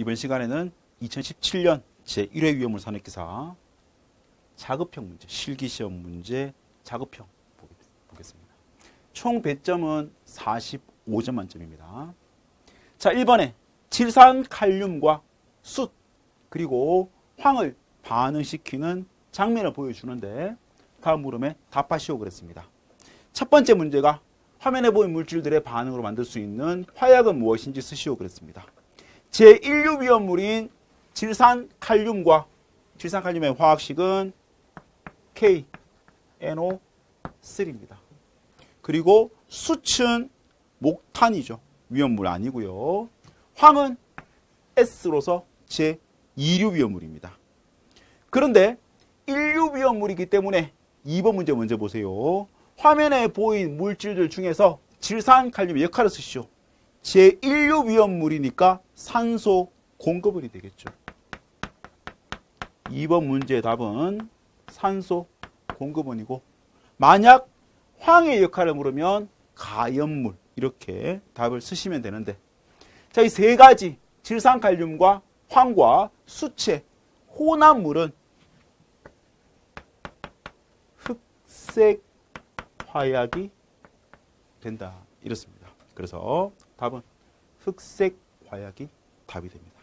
이번 시간에는 2017년 제1회 위험물 산업기사 자급형 문제, 실기시험 문제 자급형 보겠습니다. 총 배점은 45점 만점입니다. 자, 1번에 질산 칼륨과 숯 그리고 황을 반응시키는 장면을 보여주는데 다음 물음에 답하시오 그랬습니다. 첫 번째 문제가 화면에 보인 물질들의 반응으로 만들 수 있는 화약은 무엇인지 쓰시오 그랬습니다. 제1류 위험물인 질산칼륨과 질산칼륨의 화학식은 KNO3입니다. 그리고 수층 목탄이죠. 위험물 아니고요. 황은 S로서 제2류 위험물입니다. 그런데 1류 위험물이기 때문에 2번 문제 먼저 보세요. 화면에 보인 물질들 중에서 질산칼륨의 역할을 쓰시오. 제1류 위험물이니까 산소 공급원이 되겠죠. 2번 문제의 답은 산소 공급원이고 만약 황의 역할을 물으면 가연물 이렇게 답을 쓰시면 되는데 자, 이 세 가지 질산칼륨과 황과 수채, 혼합물은 흑색 화약이 된다. 이렇습니다. 그래서 답은 흑색 화약이 답이 됩니다.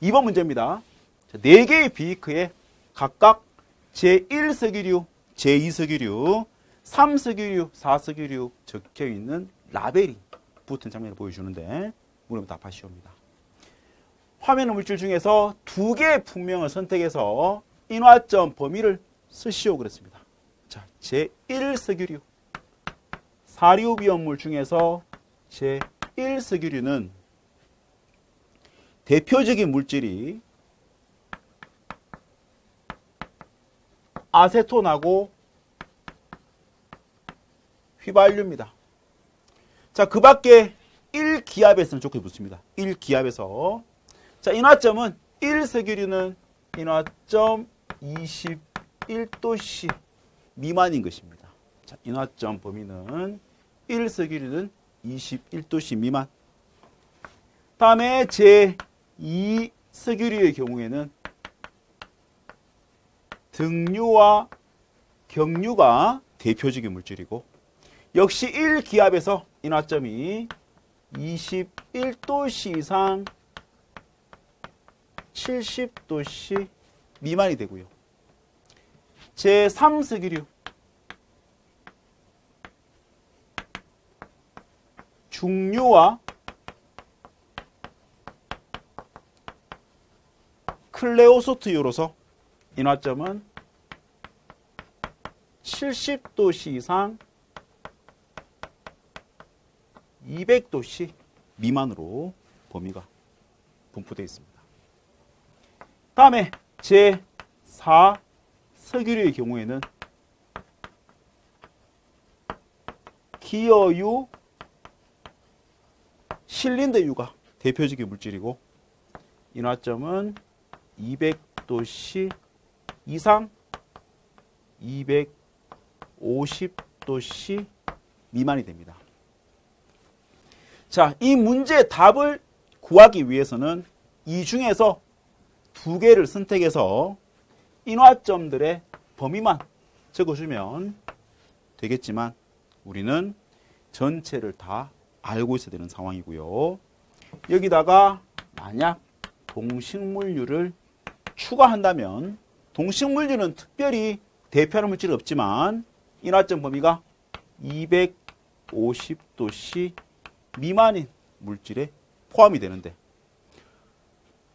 2번 문제입니다. 네 개의 비크에 각각 제1석유류, 제2석유류, 3석유류, 4석유류 적혀 있는 라벨이 붙은 장면을 보여주는데 물으면 답하시옵니다. 화면 물질 중에서 두 개의 풍명을 선택해서 인화점 범위를 쓰시오 그랬습니다. 자, 제1석유류. 사류비염물 중에서 제1석유류는 대표적인 물질이 아세톤하고 휘발유입니다. 자, 그 밖에 1기압에서는 좋게 붙습니다. 1기압에서. 자, 인화점은 1석유류는 인화점 21도씨 미만인 것입니다. 자, 인화점 범위는 1석유류는 21도씨 미만. 다음에 제 2석유류의 경우에는 등류와 경류가 대표적인 물질이고 역시 1기압에서 인화점이 21도씨 이상 70도씨 미만이 되고요. 제3석유류 중류와 클레오소트유로서 인화점은 70도씨 이상 200도씨 미만으로 범위가 분포되어 있습니다. 다음에 제4 석유류의 경우에는 기어유, 실린더유가 대표적인 물질이고 인화점은 200도씨 이상 250도씨 미만이 됩니다. 자, 이 문제의 답을 구하기 위해서는 이 중에서 두 개를 선택해서 인화점들의 범위만 적어주면 되겠지만 우리는 전체를 다 알고 있어야 되는 상황이고요. 여기다가 만약 동식물류를 추가한다면 동식물류는 특별히 대표하는 물질은 없지만 인화점 범위가 250도씨 미만인 물질에 포함이 되는데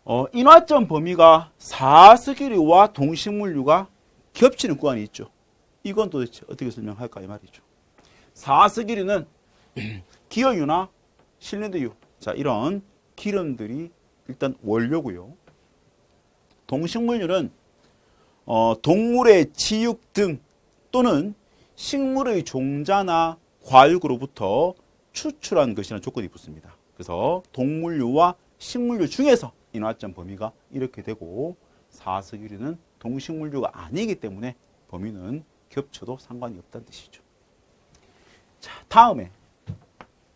어, 인화점 범위가 4석유류와 동식물류가 겹치는 구간이 있죠. 이건 도대체 어떻게 설명할까 이 말이죠. 4석유류는 기어유나 실린더유 자 이런 기름들이 일단 원료고요. 동식물류는 어, 동물의 지육 등 또는 식물의 종자나 과육으로부터 추출한 것이라는 조건이 붙습니다. 그래서 동물류와 식물류 중에서 인화점 범위가 이렇게 되고 사석유류는 동식물류가 아니기 때문에 범위는 겹쳐도 상관이 없다는 뜻이죠. 자, 다음에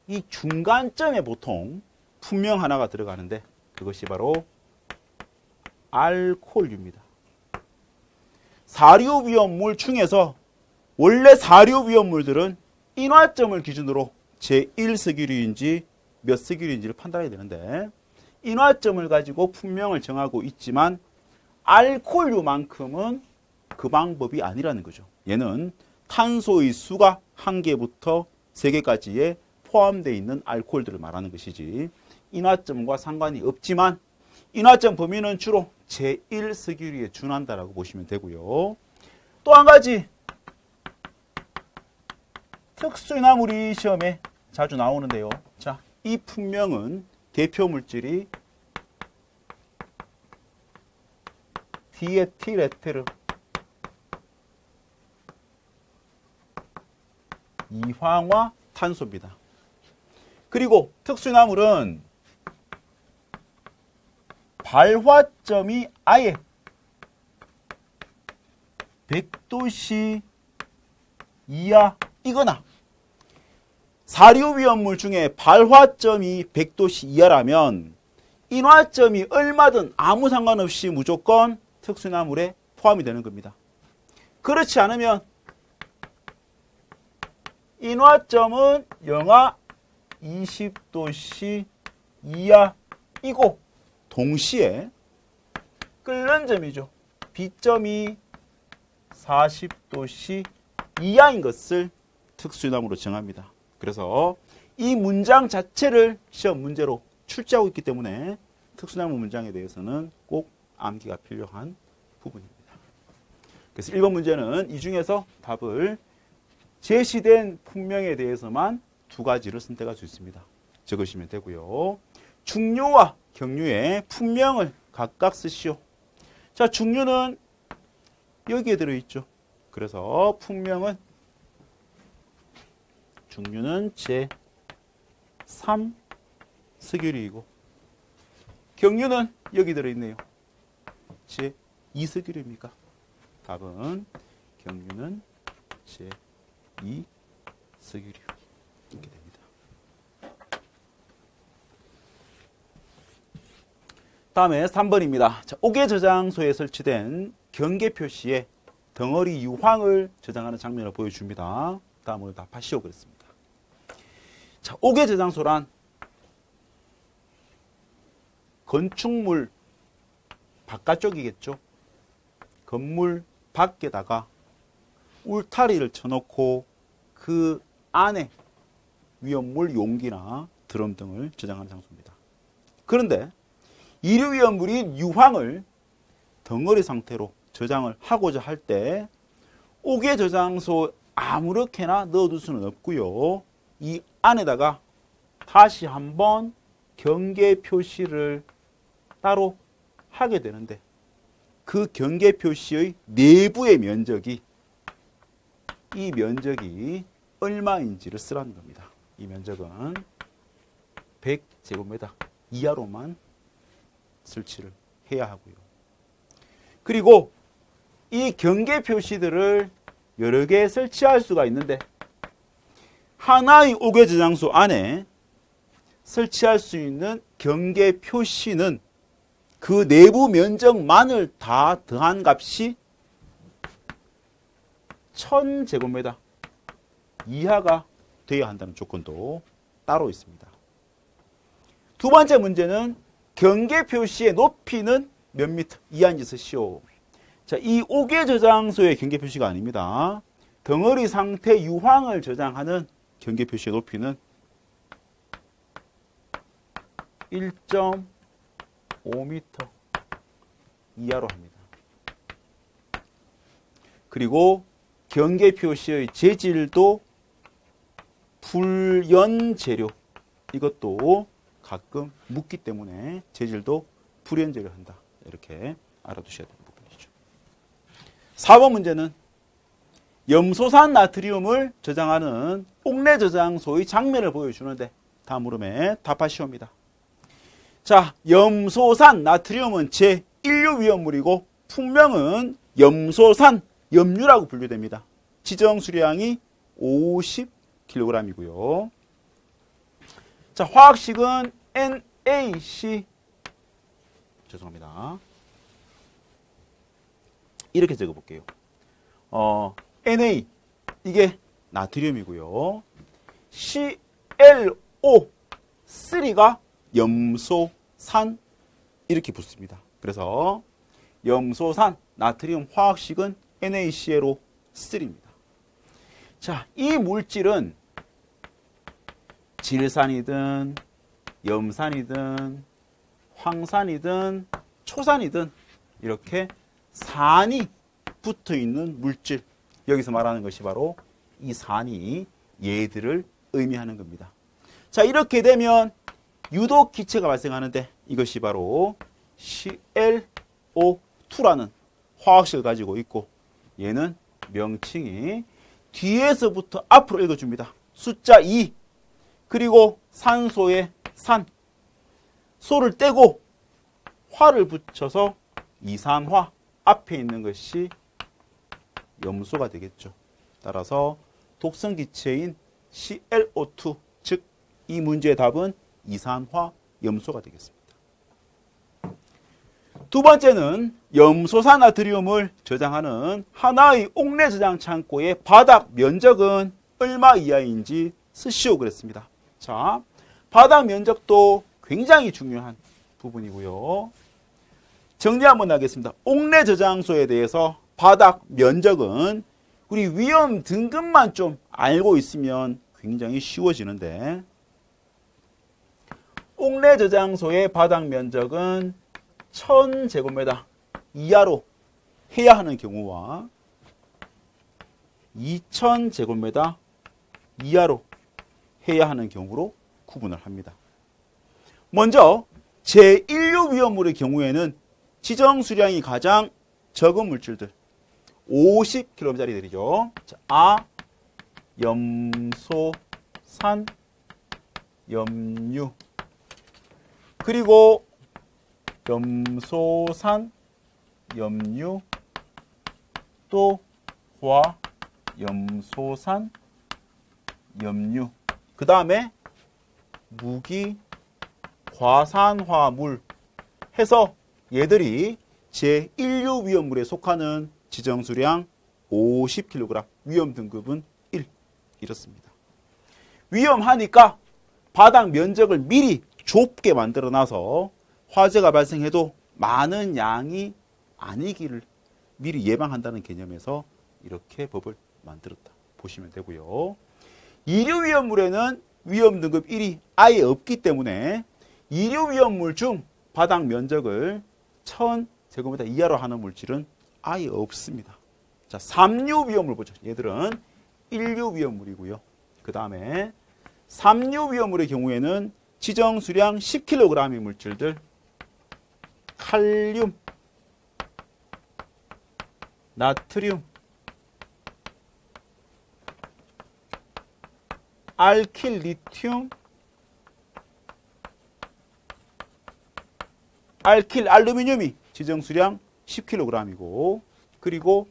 이 중간점에 보통 분명 하나가 들어가는데 그것이 바로 알코올류입니다. 사료위험물 중에서 원래 사료위험물들은 인화점을 기준으로 제1석유류인지 몇 석유류인지를 판단해야 되는데 인화점을 가지고 분명을 정하고 있지만 알코올류만큼은 그 방법이 아니라는 거죠. 얘는 탄소의 수가 한 개부터 세 개까지에 포함되어 있는 알코올들을 말하는 것이지 인화점과 상관이 없지만 인화점 범위는 주로 제1석유류에 준한다라고 보시면 되고요. 또 한 가지 특수인화물이 시험에 자주 나오는데요. 자, 이 품명은 대표 물질이 디에틸에테르 이황화 탄소입니다. 그리고 특수인화물은 발화점이 아예 100도씨 이하이거나 사료위험물 중에 발화점이 100도씨 이하라면 인화점이 얼마든 아무 상관없이 무조건 특수나물에 포함이 되는 겁니다. 그렇지 않으면 인화점은 영하 20도씨 이하이고 동시에 끓는 점이죠. B점이 40도씨 이하인 것을 특수인함으로 정합니다. 그래서 이 문장 자체를 시험 문제로 출제하고 있기 때문에 특수나무 문장에 대해서는 꼭 암기가 필요한 부분입니다. 그래서 1번 문제는 이 중에서 답을 제시된 품명에 대해서만 두 가지를 선택할 수 있습니다. 적으시면 되고요. 중류와 경류의 품명을 각각 쓰시오. 자, 중류는 여기에 들어있죠. 그래서 품명은 중류는 제3 석유류이고 경유는 여기 들어있네요. 제2 석유류입니까? 답은 경유는 제2 석유류 이렇게 됩니다. 다음에 3번입니다. 자, 옥외 저장소에 설치된 경계 표시에 덩어리 유황을 저장하는 장면을 보여줍니다. 다음으로 답하시오 그랬습니다. 자, 옥외 저장소란 건축물 바깥쪽이겠죠. 건물 밖에다가 울타리를 쳐놓고 그 안에 위험물 용기나 드럼 등을 저장하는 장소입니다. 그런데 이류 위험물인 유황을 덩어리 상태로 저장을 하고자 할 때 옥외 저장소 아무렇게나 넣어둘 수는 없고요. 이 안에다가 다시 한번 경계 표시를 따로 하게 되는데 그 경계 표시의 내부의 면적이 이 면적이 얼마인지를 쓰라는 겁니다. 이 면적은 100제곱미터 이하로만 설치를 해야 하고요. 그리고 이 경계 표시들을 여러 개 설치할 수가 있는데 하나의 옥외 저장소 안에 설치할 수 있는 경계 표시는 그 내부 면적만을 다 더한 값이 1000제곱미터 이하가 되어야 한다는 조건도 따로 있습니다. 두 번째 문제는 경계 표시의 높이는 몇 미터 이하인지 쓰시오. 자, 이 옥외 저장소의 경계 표시가 아닙니다. 덩어리 상태 유황을 저장하는 경계 표시의 높이는 5m 이하로 합니다. 그리고 경계 표시의 재질도 불연 재료 이것도 가끔 묻기 때문에 재질도 불연 재료 한다. 이렇게 알아두셔야 되는 부분이죠. 4번 문제는 염소산 나트리움을 저장하는 옥내 저장소의 장면을 보여주는데 다음 물음에 답하시옵니다. 자, 염소산 나트륨은 제1류 위험물이고 품명은 염소산 염류라고 분류됩니다. 지정 수량이 50 kg이고요. 자, 화학식은 NaC 죄송합니다. 이렇게 적어 볼게요. 어, Na 이게 나트륨이고요. ClO3가 염소산 이렇게 붙습니다. 그래서 염소산 나트륨 화학식은 NaClO3입니다. 자, 이 물질은 질산이든 염산이든 황산이든 초산이든 이렇게 산이 붙어 있는 물질 여기서 말하는 것이 바로 이 산이 얘들을 의미하는 겁니다. 자 이렇게 되면 유독 기체가 발생하는데 이것이 바로 ClO2라는 화학식을 가지고 있고 얘는 명칭이 뒤에서부터 앞으로 읽어줍니다. 숫자 2 그리고 산소의 산 소를 떼고 화를 붙여서 이산화 앞에 있는 것이 염소가 되겠죠. 따라서 독성 기체인 ClO2 즉 이 문제의 답은 이산화 염소가 되겠습니다. 두 번째는 염소산 나트륨을 저장하는 하나의 옥내 저장 창고의 바닥 면적은 얼마 이하인지 쓰시오 그랬습니다. 자, 바닥 면적도 굉장히 중요한 부분이고요. 정리 한번 하겠습니다. 옥내 저장소에 대해서 바닥 면적은 우리 위험 등급만 좀 알고 있으면 굉장히 쉬워지는데 옥내 저장소의 바닥 면적은 1000제곱미터 이하로 해야 하는 경우와 2000제곱미터 이하로 해야 하는 경우로 구분을 합니다. 먼저 제1류 위험물의 경우에는 지정 수량이 가장 적은 물질들 50kg짜리들이죠. 자, 아, 염소, 산, 염류 그리고 염소산, 염류 또 화, 염소산, 염류 그 다음에 무기, 과산화물 해서 얘들이 제1류 위험물에 속하는 지정 수량 50kg, 위험 등급은 1 이렇습니다. 위험하니까 바닥 면적을 미리 좁게 만들어 놔서 화재가 발생해도 많은 양이 아니기를 미리 예방한다는 개념에서 이렇게 법을 만들었다 보시면 되고요. 이류 위험물에는 위험 등급 1이 아예 없기 때문에 이류 위험물 중 바닥 면적을 1000제곱미터 이하로 하는 물질은 아예 없습니다. 자, 3류 위험물 보죠. 얘들은 1류 위험물이고요. 그 다음에 3류 위험물의 경우에는 지정 수량 10kg의 물질들 칼륨, 나트륨, 알킬 리튬, 알킬 알루미늄이 지정 수량 10kg이고 그리고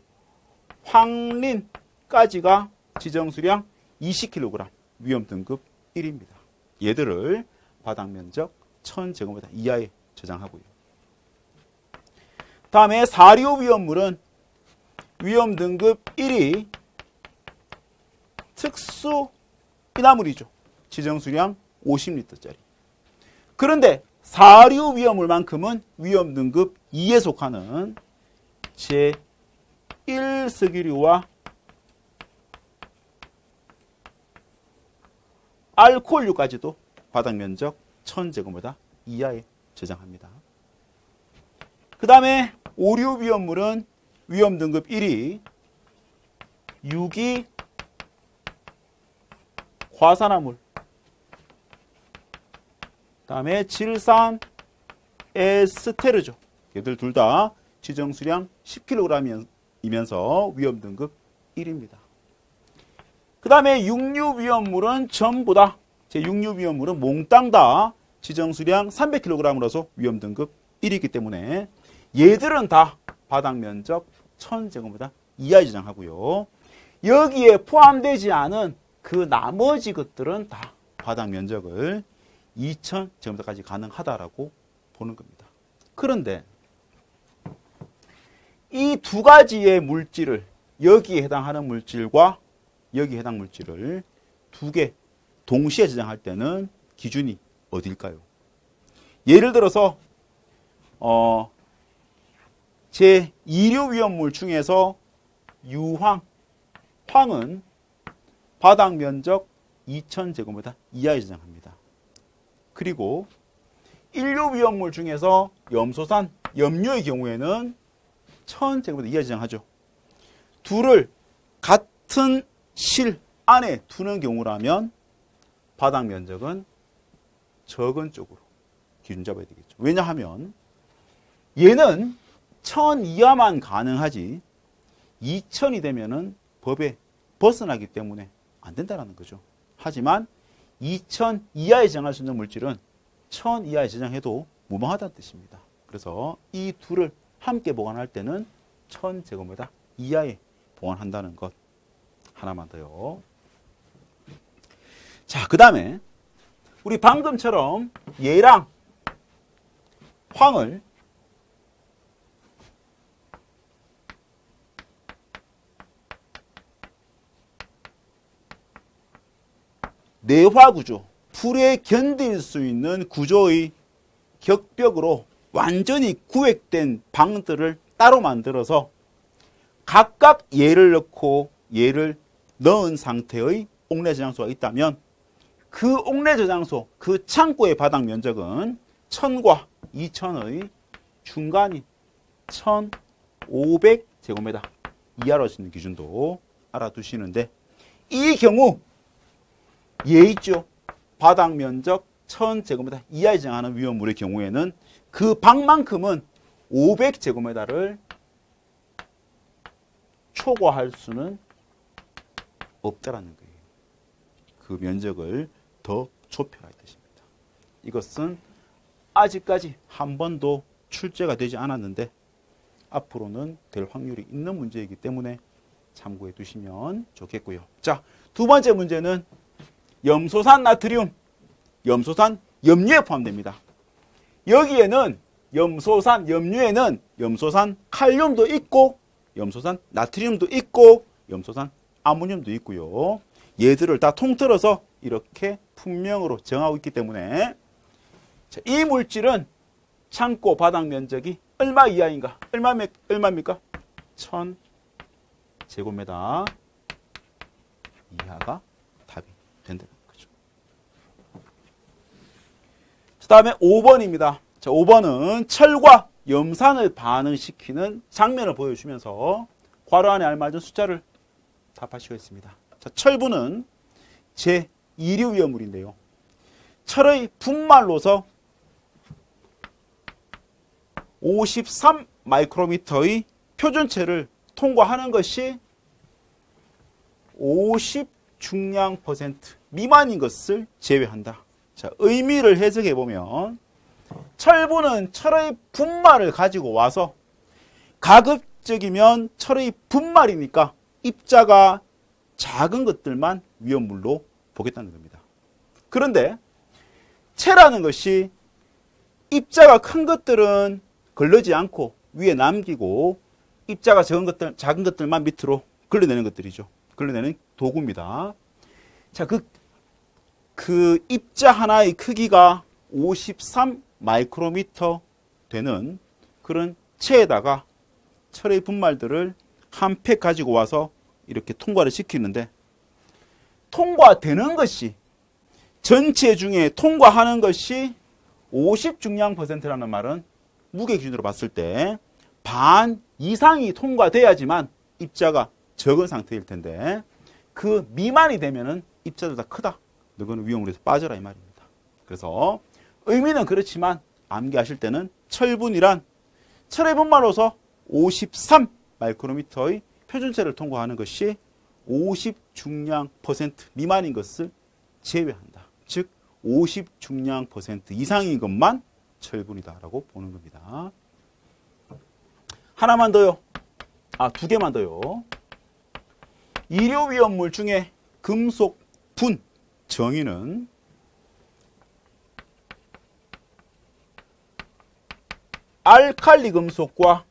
황린까지가 지정 수량 20kg 위험 등급 1입니다. 얘들을 바닥 면적 1000제곱미터 이하에 저장하고요. 다음에 사료 위험물은 위험 등급 1이 특수 피나물이죠. 지정 수량 50리터짜리. 그런데 사류 위험물만큼은 위험 등급 2에 속하는 제1석유류와 알코올류까지도 바닥 면적 1000제곱미터 이하에 저장합니다. 그 다음에 오류 위험물은 위험 등급 1이 유기 화산화물 다음에 질산 에스테르죠. 얘들 둘 다 지정 수량 10kg이면서 위험 등급 1입니다. 그 다음에 육류 위험물은 전부 다, 제 육류 위험물은 몽땅 다 지정 수량 300kg으로서 위험 등급 1이기 때문에 얘들은 다 바닥 면적 1000제곱미터 이하에 지정하고요. 여기에 포함되지 않은 그 나머지 것들은 다 바닥 면적을 2,000제곱미터까지 가능하다라고 보는 겁니다. 그런데 이 두 가지의 물질을 여기에 해당하는 물질과 여기에 해당 물질을 두 개 동시에 저장할 때는 기준이 어딜까요? 예를 들어서 어, 제 2류 위험물 중에서 유황, 황은 바닥 면적 2,000제곱미터 이하에 저장합니다. 그리고 인류 위험물 중에서 염소산, 염료의 경우에는 1000제곱미터 이하에 저장하죠. 둘을 같은 실 안에 두는 경우라면 바닥 면적은 적은 쪽으로 기준 잡아야 되겠죠. 왜냐하면 얘는 1000 이하만 가능하지 2000이 되면은 법에 벗어나기 때문에 안 된다는 거죠. 하지만 2000 이하에 저장할 수 있는 물질은 1000 이하에 저장해도 무방하다는 뜻입니다. 그래서 이 둘을 함께 보관할 때는 1000제곱미터 이하에 보관한다는 것 하나만 더요. 자, 그 다음에 우리 방금처럼 얘랑 황을 내화 구조, 불에 견딜 수 있는 구조의 격벽으로 완전히 구획된 방들을 따로 만들어서 각각 얘를 넣고 얘를 넣은 상태의 옥내 저장소가 있다면 그 옥내 저장소, 그 창고의 바닥 면적은 1000과 2000의 중간이 1500제곱미터 이하로 지는 기준도 알아두시는데 이 경우 예 있죠. 바닥 면적 1000제곱미터 이하에 정하는 위험물의 경우에는 그 방만큼은 500제곱미터를 초과할 수는 없다라는 거예요. 그 면적을 더 좁혀야 되십니다. 이것은 아직까지 한 번도 출제가 되지 않았는데 앞으로는 될 확률이 있는 문제이기 때문에 참고해 두시면 좋겠고요. 자, 두 번째 문제는 염소산 나트륨, 염소산 염류에 포함됩니다. 여기에는 염소산 염류에는 염소산 칼륨도 있고 염소산 나트륨도 있고 염소산 아모늄도 있고요. 얘들을 다 통틀어서 이렇게 품명으로 정하고 있기 때문에 이 물질은 창고 바닥 면적이 얼마 이하인가? 얼마, 얼마입니까? 1000 제곱미터 이하가 답이 된다. 그 다음에 5번입니다. 자, 5번은 철과 염산을 반응시키는 장면을 보여주면서 괄호 안에 알맞은 숫자를 답하시고 있습니다. 자, 철분은 제 2류 위험물인데요. 철의 분말로서 53 마이크로미터의 표준체를 통과하는 것이 50 중량 퍼센트 미만인 것을 제외한다. 자, 의미를 해석해 보면 철분은 철의 분말을 가지고 와서 가급적이면 철의 분말이니까 입자가 작은 것들만 위험물로 보겠다는 겁니다. 그런데 체라는 것이 입자가 큰 것들은 걸르지 않고 위에 남기고 입자가 적은 것들, 작은 것들만 밑으로 걸러내는 것들이죠. 걸러내는 도구입니다. 자, 그 그 입자 하나의 크기가 53 마이크로미터 되는 그런 체에다가 철의 분말들을 한 팩 가지고 와서 이렇게 통과를 시키는데 통과되는 것이 전체 중에 통과하는 것이 50 중량 퍼센트라는 말은 무게 기준으로 봤을 때 반 이상이 통과돼야지만 입자가 적은 상태일 텐데 그 미만이 되면 은 입자들 다 크다. 너는 위험으로서 빠져라 이 말입니다. 그래서 의미는 그렇지만 암기하실 때는 철분이란 철의 분말로서 53 마이크로미터의 표준체를 통과하는 것이 50 중량 퍼센트 미만인 것을 제외한다. 즉, 50 중량 퍼센트 이상인 것만 철분이다라고 보는 겁니다. 하나만 더요. 아, 두 개만 더요. 일요위험물 중에 금속 분 정의는 알칼리 금속과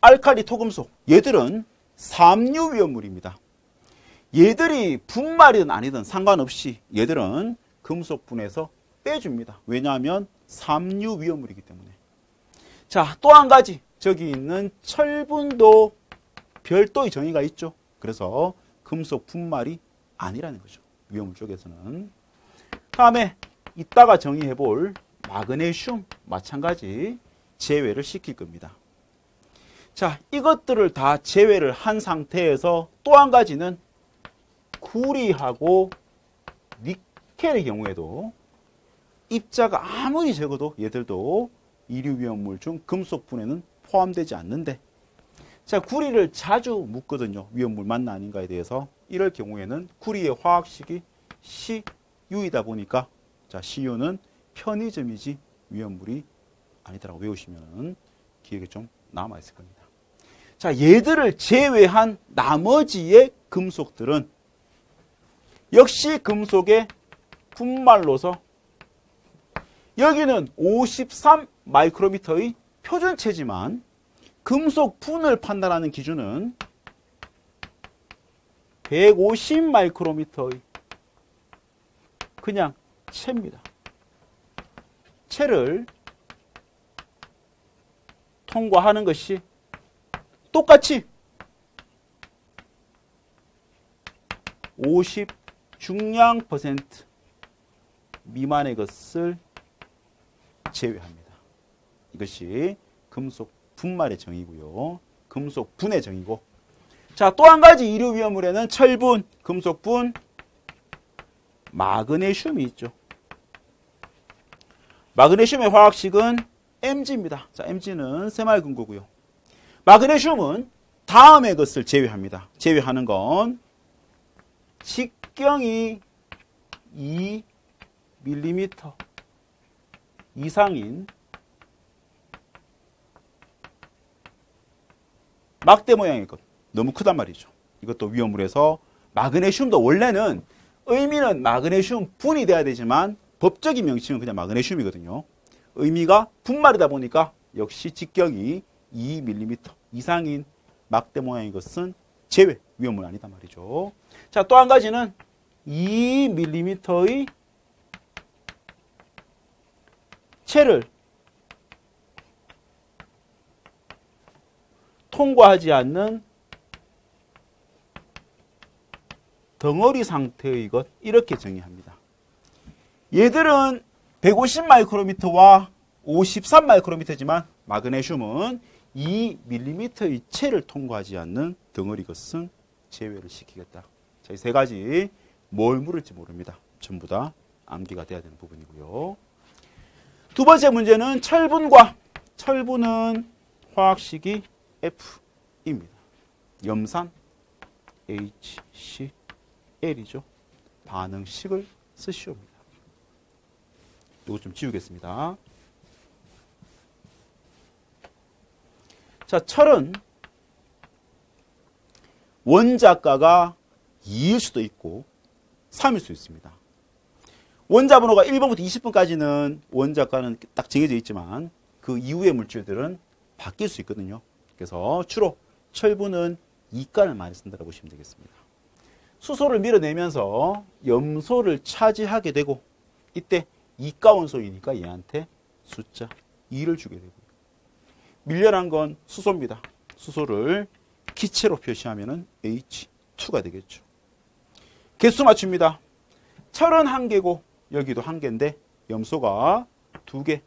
알칼리 토금속 얘들은 삼류 위험물입니다. 얘들이 분말이든 아니든 상관없이 얘들은 금속분에서 빼줍니다. 왜냐하면 삼류 위험물이기 때문에. 자, 또 한 가지. 저기 있는 철분도 별도의 정의가 있죠. 그래서 금속 분말이 아니라는 거죠. 위험물 쪽에서는. 다음에 이따가 정의해 볼 마그네슘 마찬가지 제외를 시킬 겁니다. 자, 이것들을 다 제외를 한 상태에서 또 한 가지는 구리하고 니켈의 경우에도 입자가 아무리 적어도 얘들도 이류 위험물 중 금속분에는 포함되지 않는데 자 구리를 자주 묻거든요. 위험물 맞나 아닌가에 대해서 이럴 경우에는 구리의 화학식이 CU이다 보니까 자 CU는 편의점이지 위험물이 아니더라고 외우시면 기억에 좀 남아 있을 겁니다. 자 얘들을 제외한 나머지의 금속들은 역시 금속의 분말로서 여기는 53 마이크로미터의 표준체지만 금속 분을 판단하는 기준은 150 마이크로미터의 그냥 채입니다. 채를 통과하는 것이 똑같이 50 중량 퍼센트 미만의 것을 제외합니다. 이것이 금속 분말의 정의고요. 금속 분의 정의고. 자, 또 한 가지 이류 위험물에는 철분, 금속분, 마그네슘이 있죠. 마그네슘의 화학식은 Mg입니다. 자, Mg는 새말금고고요. 마그네슘은 다음의 것을 제외합니다. 제외하는 건 직경이 2mm 이상인 막대 것. 너무 크단 말이죠. 이것도 위험물에서 마그네슘도 원래는 의미는 마그네슘 분이 돼야 되지만 법적인 명칭은 그냥 마그네슘이거든요. 의미가 분말이다 보니까 역시 직경이 2mm 이상인 막대 모양의 것은 제외 위험물 아니다 말이죠. 자, 또 한 가지는 2mm의 체를 통과하지 않는 덩어리 상태의 것 이렇게 정의합니다. 얘들은 150 마이크로미터와 53 마이크로미터지만 마그네슘은 2mm의 체를 통과하지 않는 덩어리 것은 제외를 시키겠다. 자, 이 세 가지 뭘 물을지 모릅니다. 전부 다 암기가 돼야 되는 부분이고요. 두 번째 문제는 철분과 철분은 화학식이 F입니다. 염산 HCl이죠. 반응식을 쓰시옵니다. 이거 좀 지우겠습니다. 자, 철은 원자가가 2일 수도 있고 3일 수 있습니다. 원자 번호가 1번부터 20번까지는 원자가는 딱 정해져 있지만 그 이후의 물질들은 바뀔 수 있거든요. 그래서 주로 철분은 이가를 많이 쓴다고 보시면 되겠습니다. 수소를 밀어내면서 염소를 차지하게 되고 이때 이가 원소이니까 얘한테 숫자 2를 주게 되고 밀려난 건 수소입니다. 수소를 기체로 표시하면 H2가 되겠죠. 개수 맞춥니다. 철은 한 개고 여기도 한 개인데 염소가 두 개,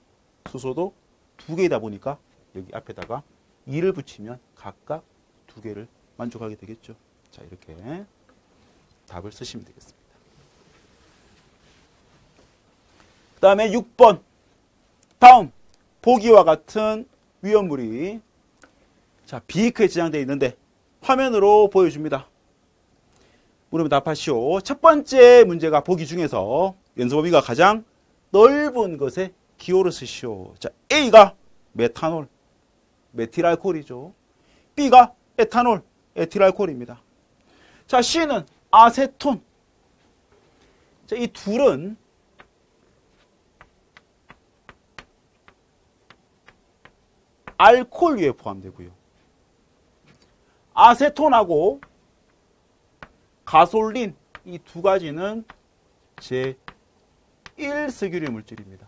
수소도 두 개이다 보니까 여기 앞에다가 2를 붙이면 각각 두 개를 만족하게 되겠죠. 자, 이렇게 답을 쓰시면 되겠습니다. 그 다음에 6번. 다음, 보기와 같은 위험물이 자, 비이크에 지장되어 있는데 화면으로 보여줍니다. 물으면 답하시오. 첫 번째 문제가 보기 중에서 연소 범위가 가장 넓은 것에 기호를 쓰시오. 자, A가 메탄올, 메틸알코올이죠. B가 에탄올, 에틸알코올입니다. 자, C는 아세톤. 자, 이 둘은 알코올류에 포함되고요. 아세톤하고 가솔린 이 두 가지는 제 1석유류 물질입니다.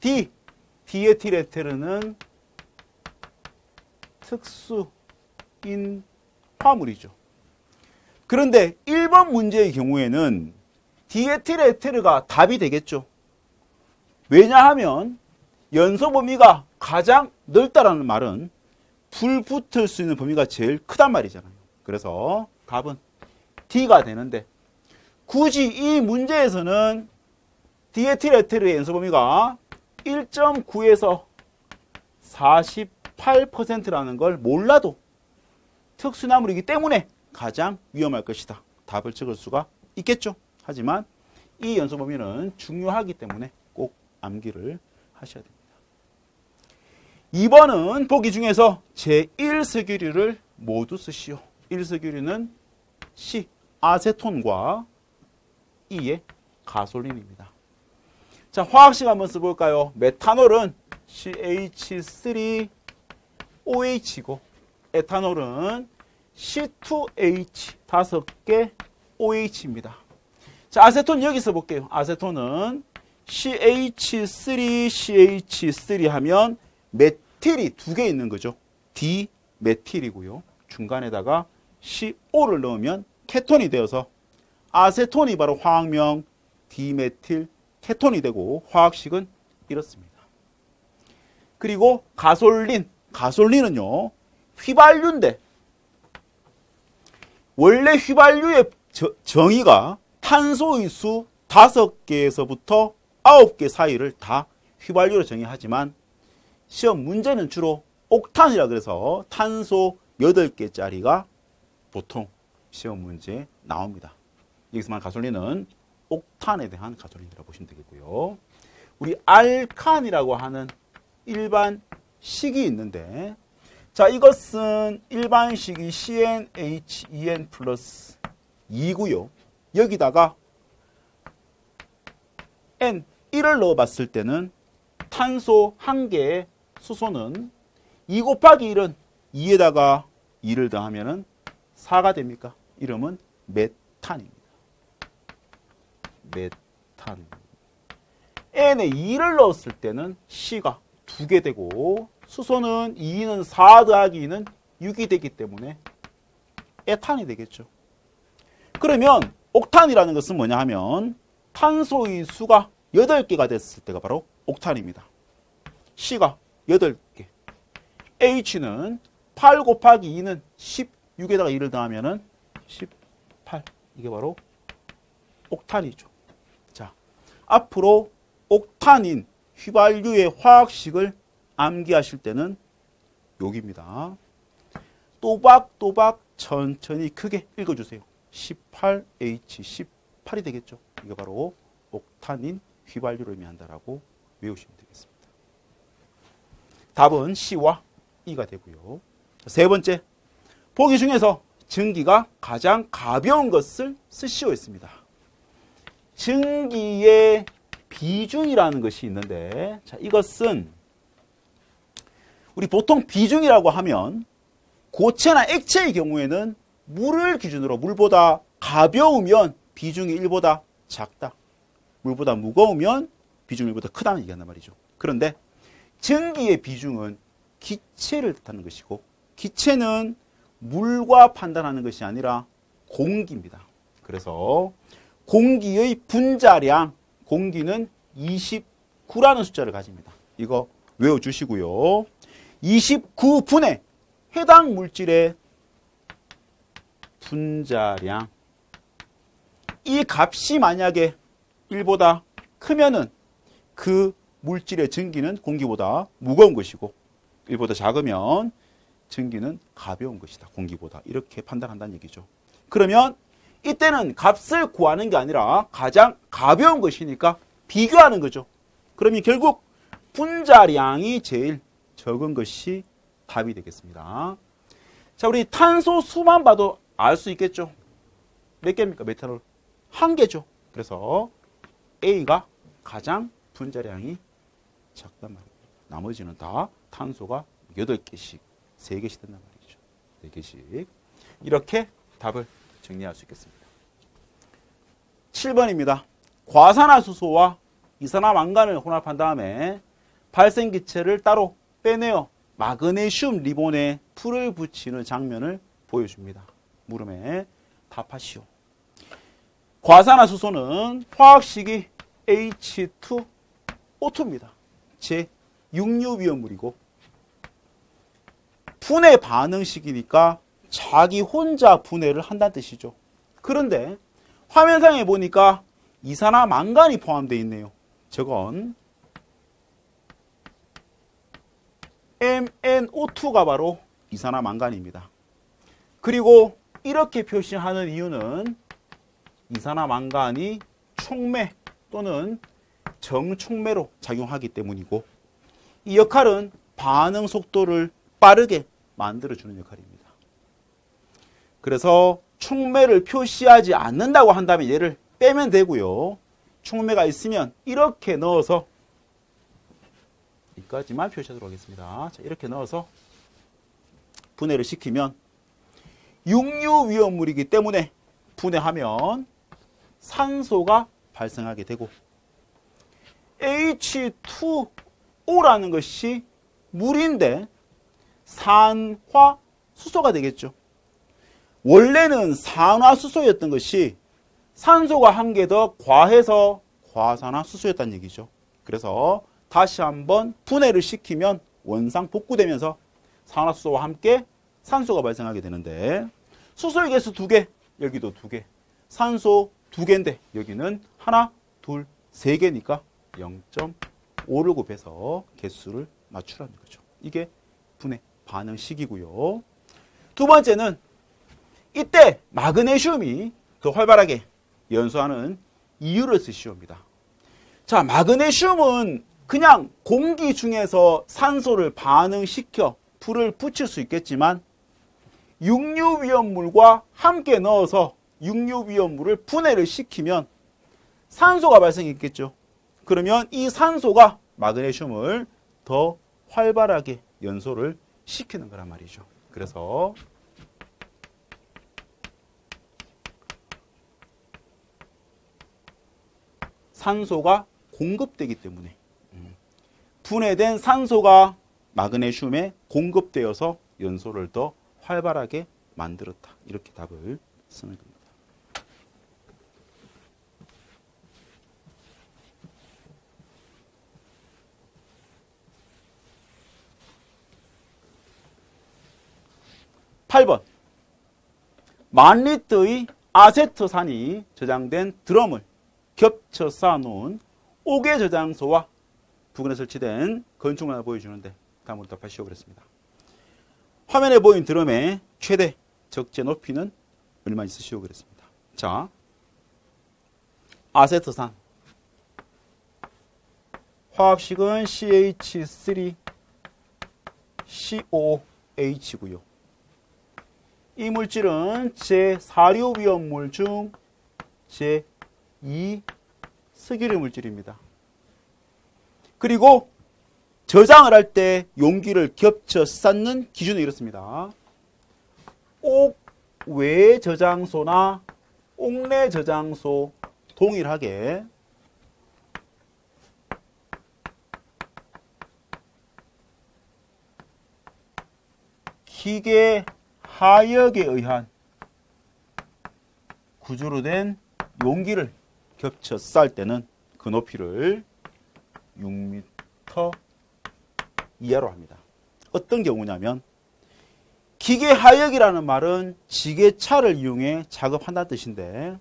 D, 디에틸에테르는 특수인 화물이죠. 그런데 1번 문제의 경우에는 디에틸에테르가 답이 되겠죠. 왜냐하면 연소 범위가 가장 넓다라는 말은 불 붙을 수 있는 범위가 제일 크단 말이잖아요. 그래서 답은 D가 되는데 굳이 이 문제에서는 디에틸에테르의 연소 범위가 1.9에서 48%라는 걸 몰라도 특수나물이기 때문에 가장 위험할 것이다. 답을 찍을 수가 있겠죠. 하지만 이 연소 범위는 중요하기 때문에 꼭 암기를 하셔야 됩니다. 2번은 보기 중에서 제1석유류를 모두 쓰시오. 1석유류는 C, 아세톤과 E의 가솔린입니다. 자, 화학식 한번 써볼까요? 메탄올은 CH3OH고 에탄올은 C2H 다섯 개 OH입니다. 자, 아세톤 여기 써볼게요. 아세톤은 CH3CH3 하면 메틸이 두 개 있는 거죠. D 메틸이고요. 중간에다가 CO를 넣으면 케톤이 되어서 아세톤이 바로 화학명 디메틸 케톤이 되고 화학식은 이렇습니다. 그리고 가솔린, 가솔린은요. 휘발유인데 원래 휘발유의 정의가 탄소의 수 5개에서부터 9개 사이를 다 휘발유로 정의하지만 시험 문제는 주로 옥탄이라 그래서 탄소 8개짜리가 보통 시험 문제에 나옵니다. 여기서 말 가솔린은 옥탄에 대한 가솔린이라고 보시면 되겠고요. 우리 알칸이라고 하는 일반 식이 있는데 자 이것은 일반 식이 CnHen 플러스 2고요. 여기다가 N 1을 넣어 봤을 때는 탄소 한 개의 수소는 2 곱하기 1은 2에다가 2를 더하면 4가 됩니까? 이름은 메탄입니다. 메탄. N에 2를 넣었을 때는 C가 2개 되고 수소는 2는 4 더하기 2는 6이 되기 때문에 에탄이 되겠죠. 그러면 옥탄이라는 것은 뭐냐 하면 탄소의 수가 8개가 됐을 때가 바로 옥탄입니다. C가 8개. H는 8 곱하기 2는 16에다가 2를 더하면 18. 이게 바로 옥탄이죠. 자, 앞으로 옥탄인 휘발유의 화학식을 암기하실 때는 여기입니다. 또박또박 천천히 크게 읽어주세요. 18H, 18이 되겠죠. 이게 바로 옥탄인 휘발유를 의미한다라고 외우시면 되겠습니다. 답은 C와 E가 되고요. 세 번째, 보기 중에서 증기가 가장 가벼운 것을 쓰시오 했습니다. 증기의 비중이라는 것이 있는데 자, 이것은 우리 보통 비중이라고 하면 고체나 액체의 경우에는 물을 기준으로 물보다 가벼우면 비중이 1보다 작다. 물보다 무거우면 비중이 1보다 크다는 얘기한단 말이죠. 그런데 증기의 비중은 기체를 뜻하는 것이고 기체는 물과 판단하는 것이 아니라 공기입니다. 그래서 공기의 분자량, 공기는 29라는 숫자를 가집니다. 이거 외워주시고요. 29분의 해당 물질의 분자량. 이 값이 만약에 1보다 크면은 그 물질의 증기는 공기보다 무거운 것이고 1보다 작으면 증기는 가벼운 것이다. 공기보다. 이렇게 판단한다는 얘기죠. 그러면 이때는 값을 구하는 게 아니라 가장 가벼운 것이니까 비교하는 거죠. 그러면 결국 분자량이 제일 적은 것이 답이 되겠습니다. 자, 우리 탄소 수만 봐도 알 수 있겠죠. 몇 개입니까? 메탄올 한 개죠. 그래서 A가 가장 분자량이 작단 말이에요. 나머지는 다 탄소가 8개씩, 3개씩 된단 말이죠. 4개씩. 이렇게 답을 정리할 수 있겠습니다. 7번입니다. 과산화수소와 이산화망간을 혼합한 다음에 발생기체를 따로 빼내어 마그네슘 리본에 풀을 붙이는 장면을 보여줍니다. 물음에 답하시오. 과산화수소는 화학식이 H2O2입니다. 제 육류위험물이고 분해 반응식이니까 자기 혼자 분해를 한다는 뜻이죠. 그런데 화면상에 보니까 이산화 망간이 포함되어 있네요. 저건 MnO2가 바로 이산화 망간입니다. 그리고 이렇게 표시하는 이유는 이산화 망간이 촉매 또는 정촉매로 작용하기 때문이고 이 역할은 반응 속도를 빠르게 만들어주는 역할입니다. 그래서 촉매를 표시하지 않는다고 한다면 얘를 빼면 되고요. 촉매가 있으면 이렇게 넣어서 여기까지만 표시하도록 하겠습니다. 자, 이렇게 넣어서 분해를 시키면 육류 위험물이기 때문에 분해하면 산소가 발생하게 되고 H2O라는 것이 물인데 산화수소가 되겠죠. 원래는 산화수소였던 것이 산소가 한 개 더 과해서 과산화수소였다는 얘기죠. 그래서 다시 한번 분해를 시키면 원상 복구되면서 산화수소와 함께 산소가 발생하게 되는데 수소의 개수 두 개, 여기도 두 개. 산소 두 개인데 여기는 하나, 둘, 세 개니까 0.5를 곱해서 개수를 맞추라는 거죠. 이게 분해 반응식이고요. 두 번째는 이때 마그네슘이 더 활발하게 연소하는 이유를 쓰시옵니다. 자, 마그네슘은 그냥 공기 중에서 산소를 반응시켜 불을 붙일 수 있겠지만 육류위험물과 함께 넣어서 육류위험물을 분해를 시키면 산소가 발생했겠죠. 그러면 이 산소가 마그네슘을 더 활발하게 연소를 시키는 거란 말이죠. 그래서 산소가 공급되기 때문에 분해된 산소가 마그네슘에 공급되어서 연소를 더 활발하게 만들었다. 이렇게 답을 쓰는 겁니다. (8번) 만 리터의 아세트산이 저장된 드럼을 겹쳐 쌓아놓은 옥외 저장소와 부근에 설치된 건축물 하나 보여주는데 다음으로 답하시오 그랬습니다. 화면에 보인 드럼의 최대 적재 높이는 얼마 있으시오 그랬습니다. 자, 아세트산 화합식은 CH3COH고요. 이 물질은 제4류 위험물 중 제 2 석유류 물질입니다. 그리고 저장을 할 때 용기를 겹쳐 쌓는 기준은 이렇습니다. 옥외 저장소나 옥내 저장소 동일하게 기계 하역에 의한 구조로 된 용기를 겹쳐 쌓을 때는 그 높이를 6m 이하로 합니다. 어떤 경우냐면 기계 하역이라는 말은 지게차를 이용해 작업한다는 뜻인데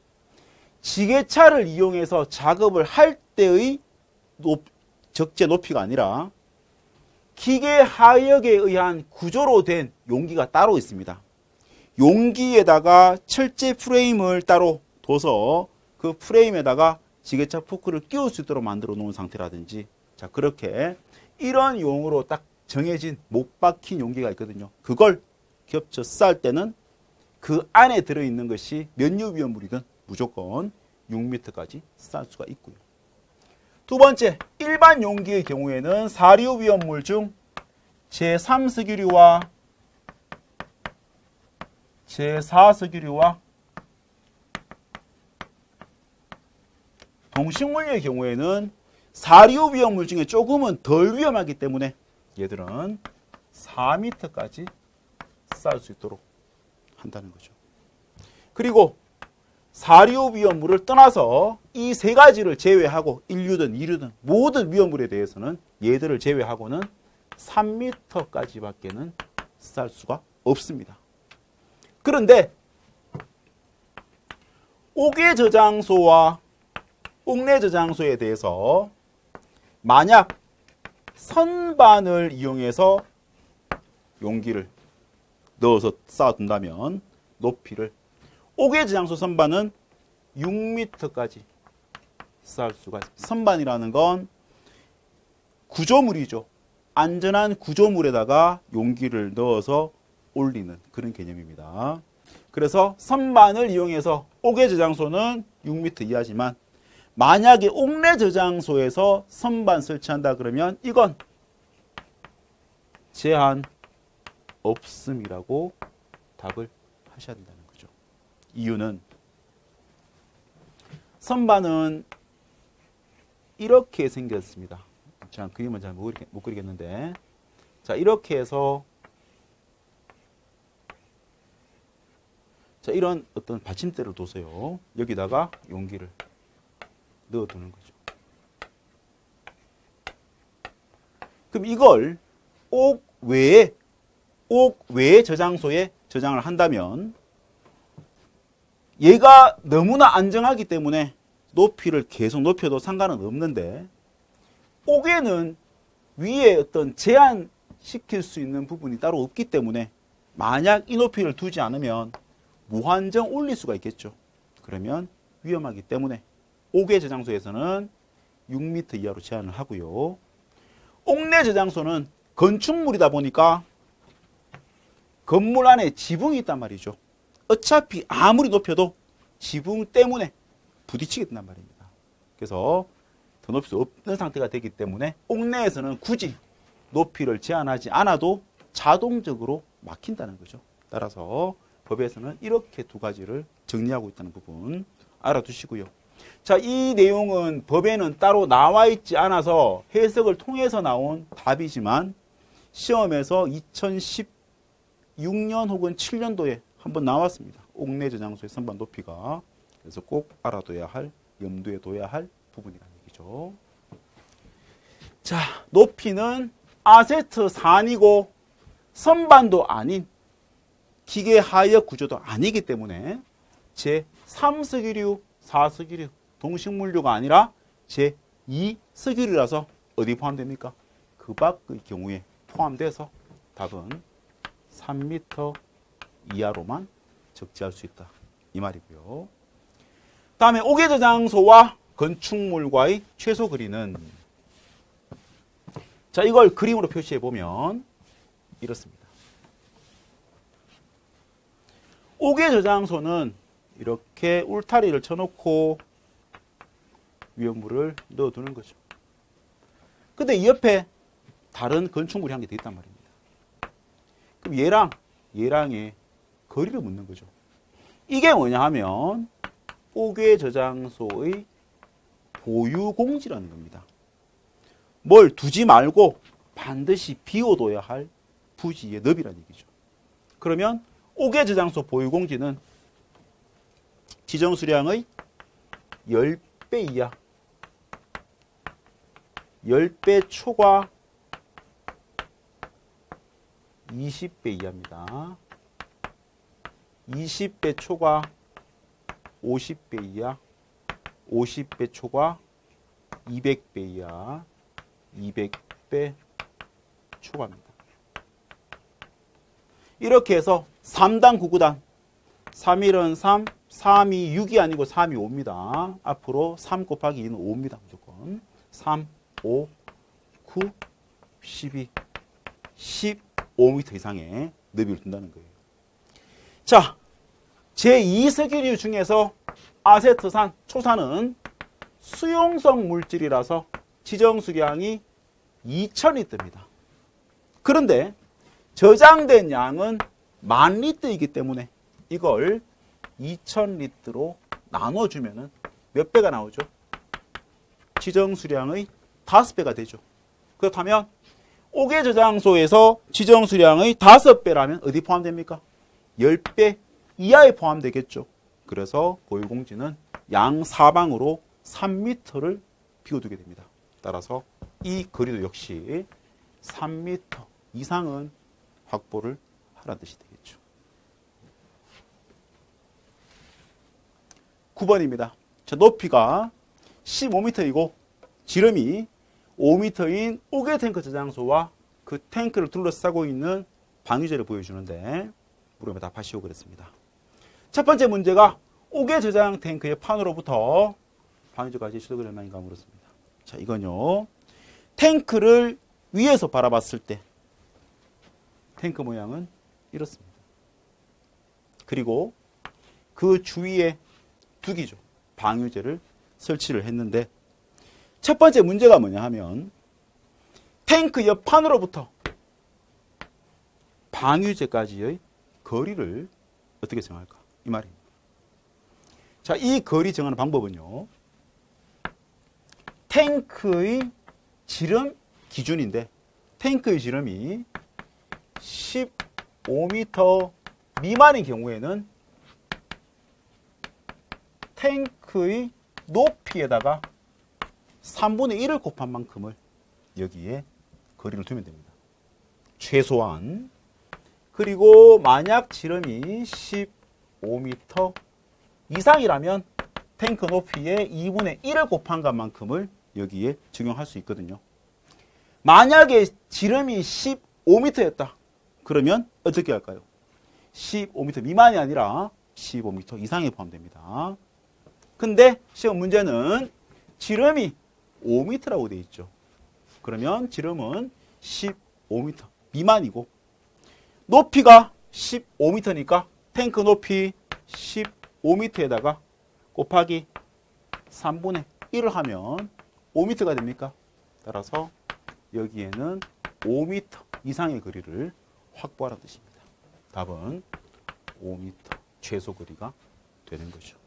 지게차를 이용해서 작업을 할 때의 높, 적재 높이가 아니라 기계 하역에 의한 구조로 된 용기가 따로 있습니다. 용기에다가 철제 프레임을 따로 둬서 그 프레임에다가 지게차 포크를 끼울 수 있도록 만들어 놓은 상태라든지 자 그렇게 이런 용으로 딱 정해진 못 박힌 용기가 있거든요. 그걸 겹쳐 쌓을 때는 그 안에 들어있는 것이 면류 위험물이든 무조건 6m까지 쌓을 수가 있고요. 두 번째, 일반 용기의 경우에는 사류 위험물 중 제3석유류와 제4석유류와 동식물의 경우에는 사류 위험물 중에 조금은 덜 위험하기 때문에 얘들은 4m까지 쌓을 수 있도록 한다는 거죠. 그리고 사류 위험물을 떠나서 이 세 가지를 제외하고 1류든 2류든 모든 위험물에 대해서는 얘들을 제외하고는 3m까지밖에는 쌓을 수가 없습니다. 그런데 옥외 저장소와 옥내 저장소에 대해서 만약 선반을 이용해서 용기를 넣어서 쌓아둔다면 높이를 옥외 저장소 선반은 6m까지 쌓을 수가 있습니다. 선반이라는 건 구조물이죠. 안전한 구조물에다가 용기를 넣어서 올리는 그런 개념입니다. 그래서 선반을 이용해서 옥외 저장소는 6m 이하지만 만약에 옥내 저장소에서 선반 설치한다 그러면 이건 제한 없음이라고 답을 하셔야 된다는 거죠. 이유는 선반은 이렇게 생겼습니다. 자, 그림은 잘 못 그리겠는데. 자, 이렇게 해서 자, 이런 어떤 받침대를 둬서요. 여기다가 용기를 넣어두는 거죠. 그럼 이걸 옥 외에 옥 외의 저장소에 저장을 한다면 얘가 너무나 안정하기 때문에 높이를 계속 높여도 상관은 없는데 옥에는 위에 어떤 제한시킬 수 있는 부분이 따로 없기 때문에 만약 이 높이를 두지 않으면 무한정 올릴 수가 있겠죠. 그러면 위험하기 때문에 옥외 저장소에서는 6m 이하로 제한을 하고요. 옥내 저장소는 건축물이다 보니까 건물 안에 지붕이 있단 말이죠. 어차피 아무리 높여도 지붕 때문에 부딪히게 된단 말입니다. 그래서 더 높일 수 없는 상태가 되기 때문에 옥내에서는 굳이 높이를 제한하지 않아도 자동적으로 막힌다는 거죠. 따라서 법에서는 이렇게 두 가지를 정리하고 있다는 부분 알아두시고요. 자, 이 내용은 법에는 따로 나와 있지 않아서 해석을 통해서 나온 답이지만 시험에서 2016년 혹은 7년도에 한번 나왔습니다. 옥내 저장소의 선반 높이가. 그래서 꼭 알아둬야 할, 염두에 둬야 할 부분이라는 얘기죠. 자, 높이는 아세트 산이고 선반도 아닌 기계 하역 구조도 아니기 때문에 제3석유류, 4석유류, 동식물류가 아니라 제2석유류라서 어디 포함됩니까? 그 밖의 경우에 포함돼서 답은 3m 이하로만 적재할 수 있다. 이 말이고요. 다음에 옥외 저장소와 건축물과의 최소 거리는 자 이걸 그림으로 표시해 보면 이렇습니다. 옥외 저장소는 이렇게 울타리를 쳐놓고 위험물을 넣어두는 거죠. 근데 이 옆에 다른 건축물이 한 개 더 있단 말입니다. 그럼 얘랑 얘랑의 거리를 묻는 거죠. 이게 뭐냐 하면 옥외 저장소의 보유 공지라는 겁니다. 뭘 두지 말고 반드시 비워둬야 할 부지의 너비라는 얘기죠. 그러면 옥외 저장소 보유 공지는 지정 수량의 10배 이하 10배 초과 20배 이하입니다. 20배 초과 50배 이하 50배 초과 200배 이하 200배 초과입니다. 이렇게 해서 3단 9구단 3일은 3, 3이 6이 아니고 3이 5입니다. 앞으로 3 곱하기 2는 5입니다. 무조건 3, 5, 9, 12, 15m 이상의 너비를 둔다는 거예요. 자, 제2석유류 중에서 아세트산, 초산은 수용성 물질이라서 지정수량이 2000리터입니다. 그런데 저장된 양은 만 리터이기 때문에 이걸 2000리터로 나눠주면 몇 배가 나오죠? 지정 수량의 5배가 되죠. 그렇다면 옥외 저장소에서 지정 수량의 5배라면 어디 포함됩니까? 10배 이하에 포함되겠죠. 그래서 고유공지는 양 사방으로 3m를 비워두게 됩니다. 따라서 이 거리도 역시 3m 이상은 확보를 하라는 뜻이 되겠죠. 9번입니다. 자, 높이가 15m이고 지름이 5m인 옥외 탱크 저장소와 그 탱크를 둘러싸고 있는 방위제를 보여주는데 물음에 답하시오 그랬습니다. 첫 번째 문제가 옥외 저장 탱크의 판으로부터 방위제까지 시도를 얼마인가 물었습니다. 자, 이건요. 탱크를 위에서 바라봤을 때 탱크 모양은 이렇습니다. 그리고 그 주위에 두기죠. 방유제를 설치를 했는데 첫 번째 문제가 뭐냐 하면 탱크 옆판으로부터 방유제까지의 거리를 어떻게 정할까? 이 말입니다. 자, 이 거리 정하는 방법은요. 탱크의 지름 기준인데 탱크의 지름이 15m 미만인 경우에는 탱크의 높이에다가 3분의 1을 곱한 만큼을 여기에 거리를 두면 됩니다. 최소한 그리고 만약 지름이 15m 이상이라면 탱크 높이에 2분의 1을 곱한 것만큼을 여기에 적용할 수 있거든요. 만약에 지름이 15m였다. 그러면 어떻게 할까요? 15m 미만이 아니라 15m 이상에 포함됩니다. 근데 시험 문제는 지름이 5m라고 되어 있죠. 그러면 지름은 15m 미만이고 높이가 15m니까 탱크 높이 15m에다가 곱하기 3분의 1을 하면 5m가 됩니까? 따라서 여기에는 5m 이상의 거리를 확보하라는 뜻입니다. 답은 5m 최소 거리가 되는 거죠.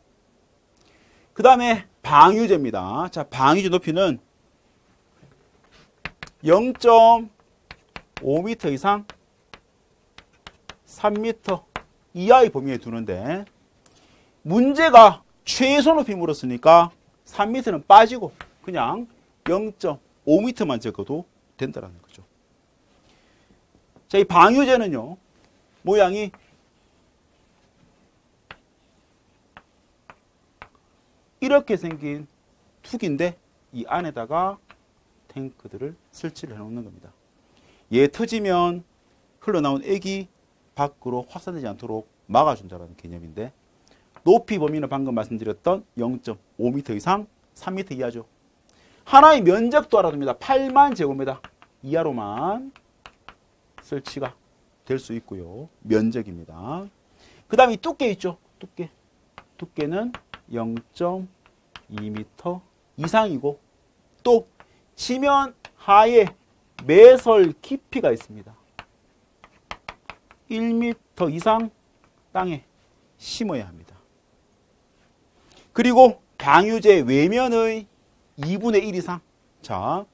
그 다음에 방유제입니다. 자, 방유제 높이는 0.5m 이상 3m 이하의 범위에 두는데 문제가 최소 높이 물었으니까 3m는 빠지고 그냥 0.5m만 적어도 된다는 거죠. 자, 이 방유제는요. 모양이 이렇게 생긴 툭인데 이 안에다가 탱크들을 설치를 해놓는 겁니다. 얘 터지면 흘러나온 액이 밖으로 확산되지 않도록 막아준다는 개념인데 높이 범위는 방금 말씀드렸던 0.5m 이상 3m 이하죠. 하나의 면적도 알아둡니다. 8만 제곱미터 이하로만 설치가 될 수 있고요. 면적입니다. 그 다음에 두께 있죠. 두께. 두께는 0.2m 이상이고 또 지면 하에 매설 깊이가 있습니다. 1m 이상 땅에 심어야 합니다. 그리고 방유제 외면의 2분의 1 이상. 자,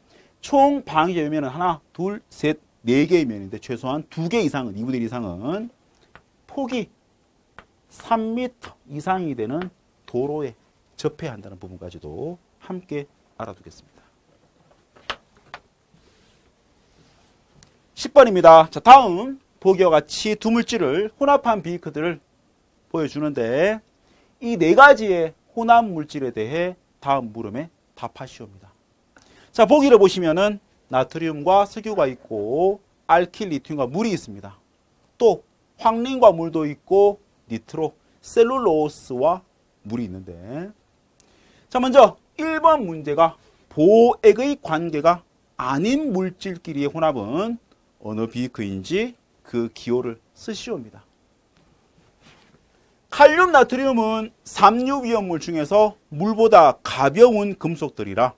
총 방위제 외면은 하나, 둘, 셋, 네 개의 면인데 최소한 두 개 이상은 2분의 1 이상은 폭이 3m 이상이 되는 도로에 접해야 한다는 부분까지도 함께 알아두겠습니다. 10번입니다. 자, 다음 보기와 같이 두 물질을 혼합한 비크들을 보여주는데 이 네 가지의 혼합 물질에 대해 다음 물음에 답하시옵니다. 자, 보기를 보시면은 나트륨과 석유가 있고 알킬 리튬과 물이 있습니다. 또 황린과 물도 있고 니트로 셀룰로스와 물이 있는데 자 먼저 1번 문제가 보액의 관계가 아닌 물질끼리의 혼합은 어느 비크인지 그 기호를 쓰시옵니다. 칼륨, 나트륨은 삼류 위험물 중에서 물보다 가벼운 금속들이라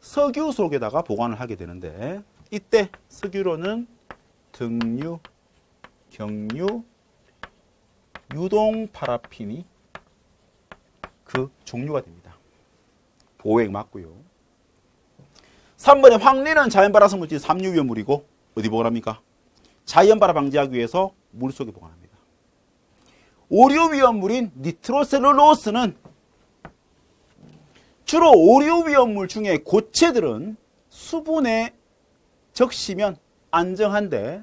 석유 속에다가 보관을 하게 되는데 이때 석유로는 등유, 경유, 유동 파라핀이 그 종류가 됩니다. 보액 맞고요. 3번에 황리는 자연발화성 물질 삼류 위험물이고 어디 보관합니까? 자연발화 방지하기 위해서 물속에 보관합니다. 오류 위험물인 니트로셀룰로스는 주로 오류 위험물 중에 고체들은 수분에 적시면 안정한데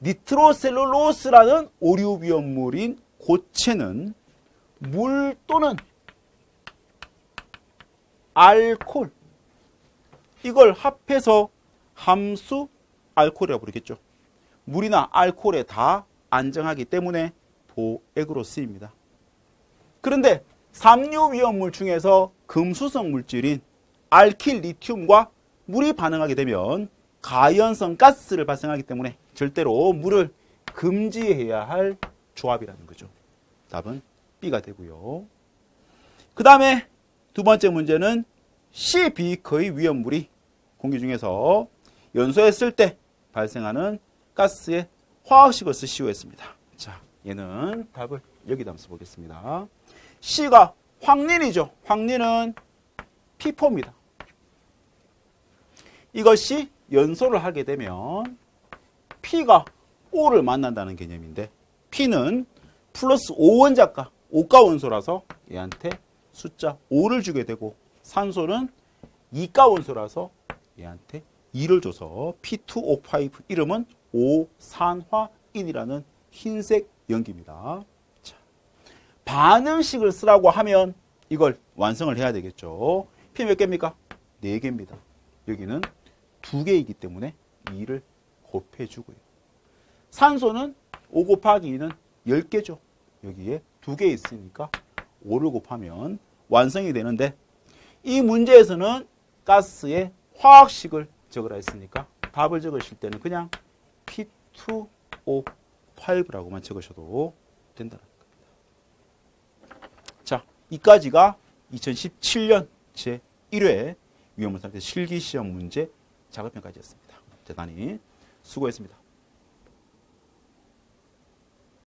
니트로셀룰로스라는 오류 위험물인 고체는 물 또는 알콜 이걸 합해서 함수 알코올이라고 부르겠죠. 물이나 알코올에 다 안정하기 때문에 보액으로 쓰입니다. 그런데 삼류 위험물 중에서 금수성 물질인 알킬 리튬과 물이 반응하게 되면 가연성 가스를 발생하기 때문에 절대로 물을 금지해야 할 조합이라는 거죠. 답은 B가 되고요. 그 다음에 두 번째 문제는 C, B 거의 위험물이 공기 중에서 연소했을 때 발생하는 가스의 화학식을 쓰시오 했습니다. 자, 얘는 답을 여기다 한번 써보겠습니다. C가 황린이죠. 황린은 P4입니다. 이것이 연소를 하게 되면 P가 O를 만난다는 개념인데 P는 플러스 5원자가 5가 원소라서 얘한테 숫자 5를 주게 되고 산소는 2가 원소라서 얘한테 2를 줘서 P2O5 이름은 오산화인이라는 흰색 연기입니다. 자, 반응식을 쓰라고 하면 이걸 완성을 해야 되겠죠. P 몇 개입니까? 4개입니다. 여기는 2개이기 때문에 2를 곱해주고요. 산소는 5 곱하기 2는 10개죠. 여기에 2개 있으니까 5를 곱하면 완성이 되는데 이 문제에서는 가스의 화학식을 적으라 했으니까 답을 적으실 때는 그냥 P2O5라고만 적으셔도 된다는 겁니다. 자, 이까지가 2017년 제1회 위험물 상태 실기시험 문제 작업편까지였습니다. 대단히 수고했습니다.